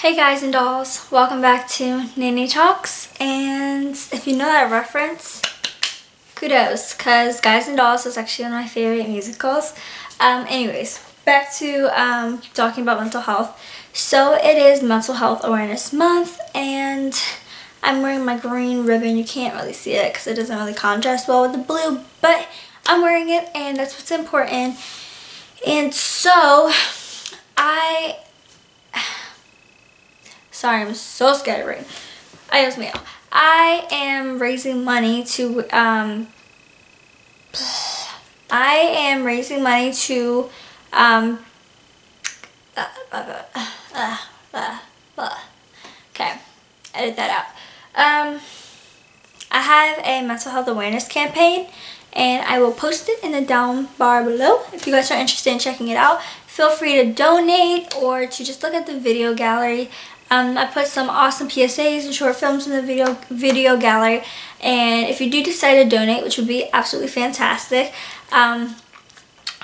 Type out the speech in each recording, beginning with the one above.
Hey guys and dolls, welcome back to Nene Talks and if you know that reference, kudos because Guys and Dolls is actually one of my favorite musicals. Um, anyways, back to um, talking about mental health. So it is Mental Health Awareness Month and I'm wearing my green ribbon. You can't really see it because it doesn't really contrast well with the blue, but I'm wearing it and that's what's important. And so I Sorry, I'm so rain. Adios mío. I am raising money to, um, I am raising money to, um, okay, edit that out. Um, I have a mental health awareness campaign and I will post it in the down bar below if you guys are interested in checking it out. Feel free to donate or to just look at the video gallery. Um, I put some awesome PSAs and short films in the video video gallery and if you do decide to donate which would be absolutely fantastic um,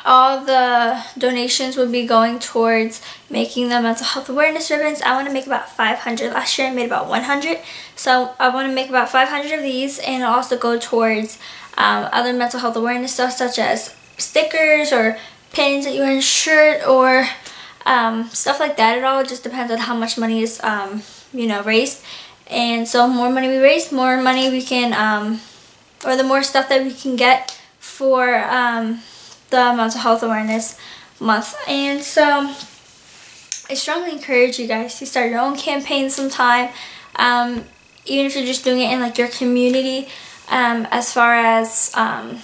all the donations would be going towards making the mental health awareness ribbons. I want to make about 500. Last year I made about 100. So I want to make about 500 of these and also go towards um, other mental health awareness stuff such as stickers or pins that you wear in shirt or um, stuff like that. It all just depends on how much money is, um, you know, raised. And so more money we raise, more money we can, um, or the more stuff that we can get for um, the mental health awareness month. And so I strongly encourage you guys to start your own campaign sometime. Um, even if you're just doing it in like your community um, as far as um,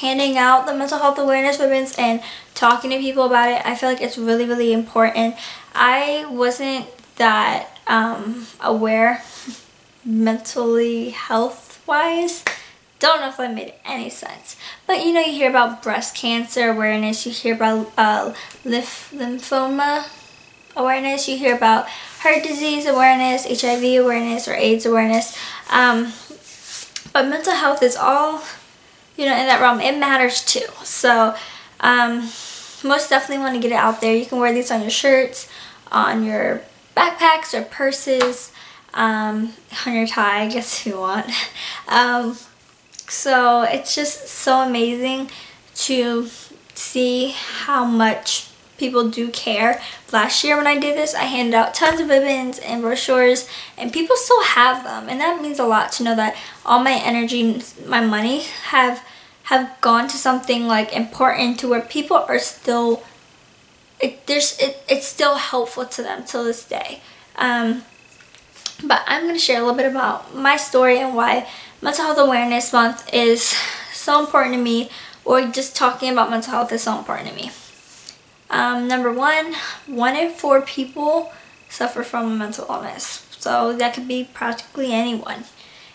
handing out the mental health awareness ribbons and talking to people about it. I feel like it's really, really important. I wasn't that um, aware mentally health-wise. Don't know if that made any sense. But you know, you hear about breast cancer awareness, you hear about uh, lymphoma awareness, you hear about heart disease awareness, HIV awareness, or AIDS awareness. Um, but mental health is all you know, in that realm, it matters too. So, um, most definitely want to get it out there. You can wear these on your shirts, on your backpacks or purses, um, on your tie, I guess if you want. Um, so it's just so amazing to see how much people do care. Last year when I did this, I handed out tons of ribbons and brochures and people still have them. And that means a lot to know that all my energy, my money have have gone to something like important to where people are still it, there's it, it's still helpful to them till this day. Um, but I'm going to share a little bit about my story and why Mental Health Awareness Month is so important to me or just talking about mental health is so important to me. Um, number one, one in four people suffer from mental illness. So that could be practically anyone.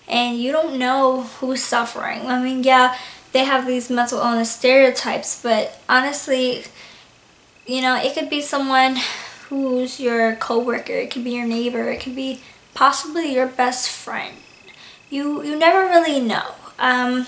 And you don't know who's suffering. I mean, yeah, they have these mental illness stereotypes, but honestly, you know, it could be someone who's your coworker, it could be your neighbor, it could be possibly your best friend. You, you never really know. Um,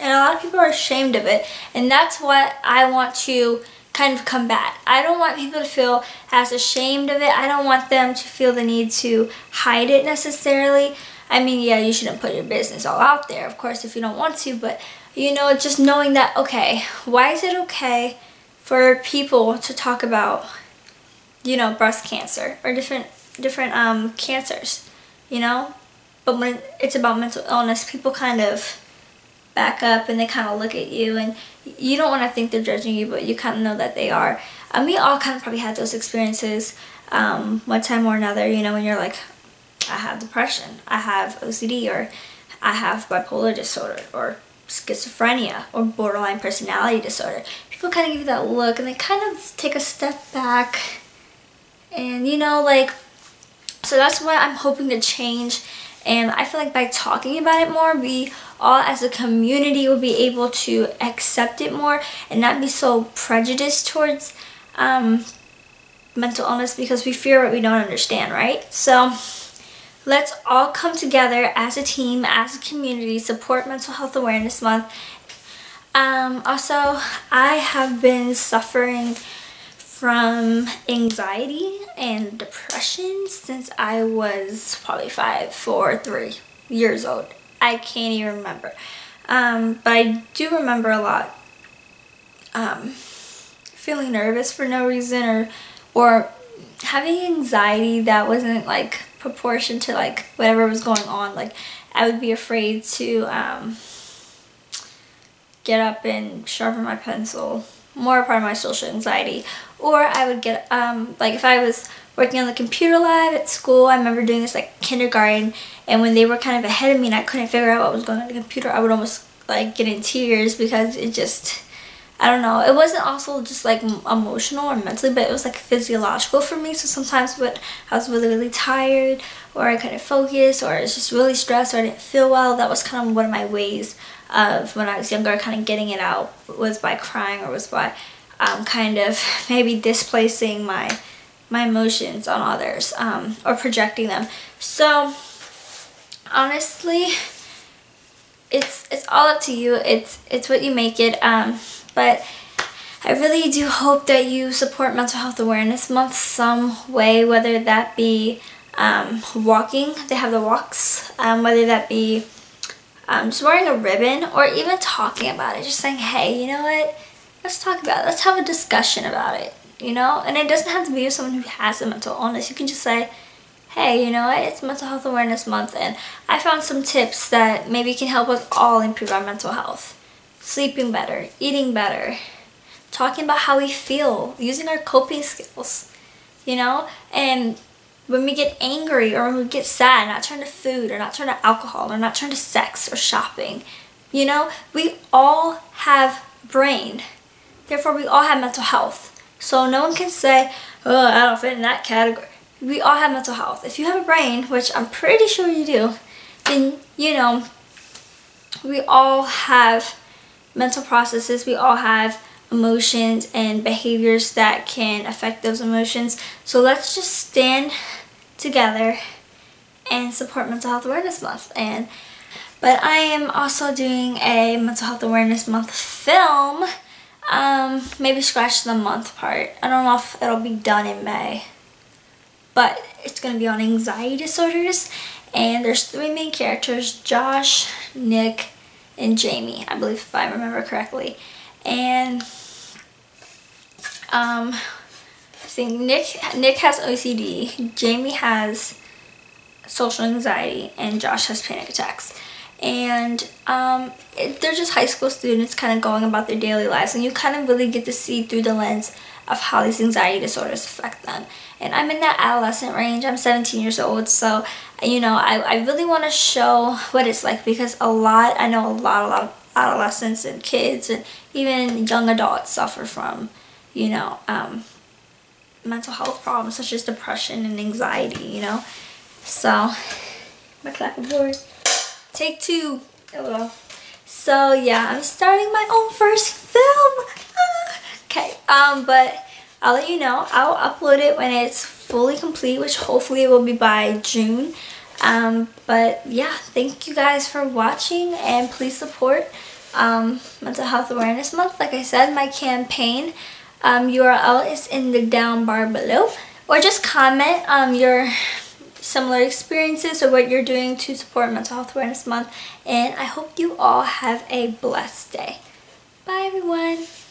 and a lot of people are ashamed of it, and that's what I want to kind of combat. I don't want people to feel as ashamed of it. I don't want them to feel the need to hide it necessarily. I mean, yeah, you shouldn't put your business all out there, of course, if you don't want to, but, you know, just knowing that, okay, why is it okay for people to talk about, you know, breast cancer or different, different um, cancers, you know? But when it's about mental illness, people kind of back up and they kind of look at you and you don't want to think they're judging you but you kind of know that they are. And we all kind of probably had those experiences um, one time or another you know when you're like I have depression I have OCD or I have bipolar disorder or schizophrenia or borderline personality disorder. People kind of give you that look and they kind of take a step back and you know like so that's what I'm hoping to change and I feel like by talking about it more, we all as a community will be able to accept it more and not be so prejudiced towards um, mental illness because we fear what we don't understand, right? So let's all come together as a team, as a community, support Mental Health Awareness Month. Um, also, I have been suffering from anxiety and depression since I was probably five, four, three years old. I can't even remember. Um, but I do remember a lot um, feeling nervous for no reason or or having anxiety that wasn't like proportion to like whatever was going on. Like I would be afraid to um, get up and sharpen my pencil. More part of my social anxiety. Or I would get, um, like if I was working on the computer lab at school, I remember doing this like kindergarten and when they were kind of ahead of me and I couldn't figure out what was going on the computer, I would almost like get in tears because it just, I don't know. It wasn't also just like emotional or mentally, but it was like physiological for me. So sometimes when I was really, really tired or I couldn't focus or I was just really stressed or I didn't feel well, that was kind of one of my ways of when I was younger kind of getting it out was by crying or was by um, kind of maybe displacing my my emotions on others um, or projecting them. So honestly, it's it's all up to you. It's it's what you make it. Um, but I really do hope that you support Mental Health Awareness Month some way, whether that be um, walking, they have the walks, um, whether that be um, just wearing a ribbon or even talking about it, just saying, hey, you know what, let's talk about it, let's have a discussion about it, you know, and it doesn't have to be with someone who has a mental illness, you can just say, hey, you know what, it's Mental Health Awareness Month, and I found some tips that maybe can help us all improve our mental health. Sleeping better, eating better, talking about how we feel, using our coping skills, you know? And when we get angry or when we get sad, not turn to food or not turn to alcohol or not turn to sex or shopping, you know? We all have brain. Therefore, we all have mental health. So no one can say, oh, I don't fit in that category. We all have mental health. If you have a brain, which I'm pretty sure you do, then, you know, we all have mental processes. We all have emotions and behaviors that can affect those emotions. So let's just stand together and support Mental Health Awareness Month. And But I am also doing a Mental Health Awareness Month film. Um, maybe scratch the month part. I don't know if it'll be done in May. But it's going to be on anxiety disorders. And there's three main characters, Josh, Nick, and Jamie, I believe if I remember correctly. And um, see, Nick Nick has OCD, Jamie has social anxiety, and Josh has panic attacks. And um, it, they're just high school students kind of going about their daily lives, and you kind of really get to see through the lens of how these anxiety disorders affect them. And I'm in that adolescent range. I'm 17 years old, so you know, I, I really want to show what it's like because a lot, I know a lot, a lot of adolescents and kids and even young adults suffer from, you know, um, mental health problems such as depression and anxiety, you know. So, my clapperboard. Take two. Hello. So, yeah, I'm starting my own first film. okay, um, but I'll let you know. I'll upload it when it's fully complete, which hopefully it will be by June. Um, but yeah, thank you guys for watching and please support um, Mental Health Awareness Month. Like I said, my campaign um, URL is in the down bar below. Or just comment um, your similar experiences or what you're doing to support Mental Health Awareness Month. And I hope you all have a blessed day. Bye everyone.